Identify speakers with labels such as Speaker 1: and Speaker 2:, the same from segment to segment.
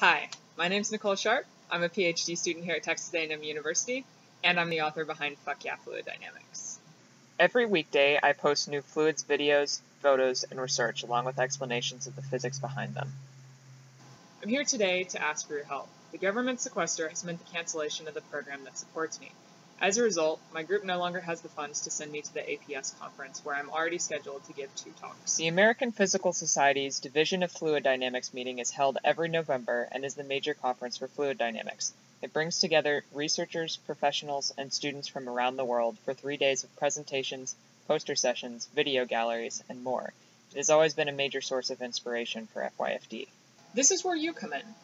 Speaker 1: Hi, my name's Nicole Sharp. I'm a PhD student here at Texas A&M University, and I'm the author behind Fuck Yeah Fluid Dynamics. Every weekday, I post new fluids videos, photos, and research along with explanations of the physics behind them. I'm here today to ask for your help. The government sequester has meant the cancellation of the program that supports me. As a result, my group no longer has the funds to send me to the APS conference where I'm already scheduled to give two talks. The American Physical Society's Division of Fluid Dynamics meeting is held every November and is the major conference for fluid dynamics. It brings together researchers, professionals, and students from around the world for three days of presentations, poster sessions, video galleries, and more. It has always been a major source of inspiration for FYFD. This is where you come in.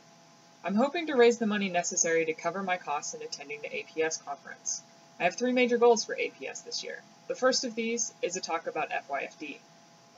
Speaker 1: I'm hoping to raise the money necessary to cover my costs in attending the APS conference. I have three major goals for APS this year. The first of these is a talk about FYFD.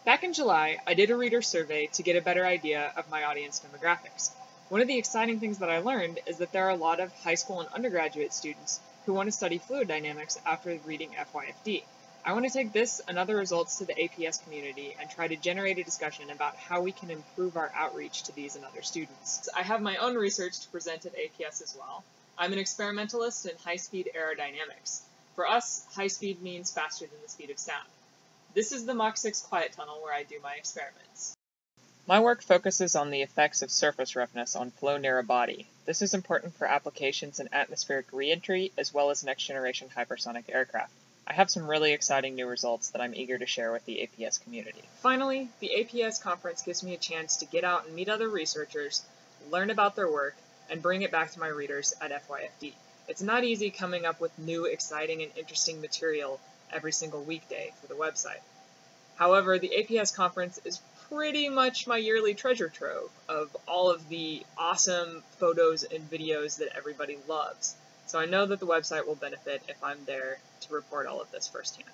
Speaker 1: Back in July, I did a reader survey to get a better idea of my audience demographics. One of the exciting things that I learned is that there are a lot of high school and undergraduate students who want to study fluid dynamics after reading FYFD. I want to take this and other results to the APS community and try to generate a discussion about how we can improve our outreach to these and other students. I have my own research to present at APS as well. I'm an experimentalist in high-speed aerodynamics. For us, high speed means faster than the speed of sound. This is the Mach 6 quiet tunnel where I do my experiments. My work focuses on the effects of surface roughness on flow near a body. This is important for applications in atmospheric reentry as well as next-generation hypersonic aircraft. I have some really exciting new results that I'm eager to share with the APS community. Finally, the APS conference gives me a chance to get out and meet other researchers, learn about their work, and bring it back to my readers at FYFD. It's not easy coming up with new, exciting, and interesting material every single weekday for the website. However, the APS conference is pretty much my yearly treasure trove of all of the awesome photos and videos that everybody loves. So I know that the website will benefit if I'm there to report all of this firsthand.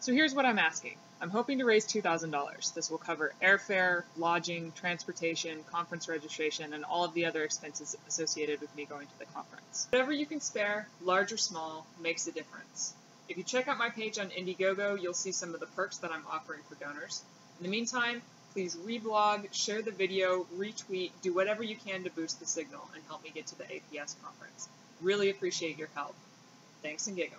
Speaker 1: So here's what I'm asking. I'm hoping to raise $2,000. This will cover airfare, lodging, transportation, conference registration, and all of the other expenses associated with me going to the conference. Whatever you can spare, large or small, makes a difference. If you check out my page on Indiegogo, you'll see some of the perks that I'm offering for donors. In the meantime, please reblog, share the video, retweet, do whatever you can to boost the signal and help me get to the APS conference. Really appreciate your help. Thanks and giggle.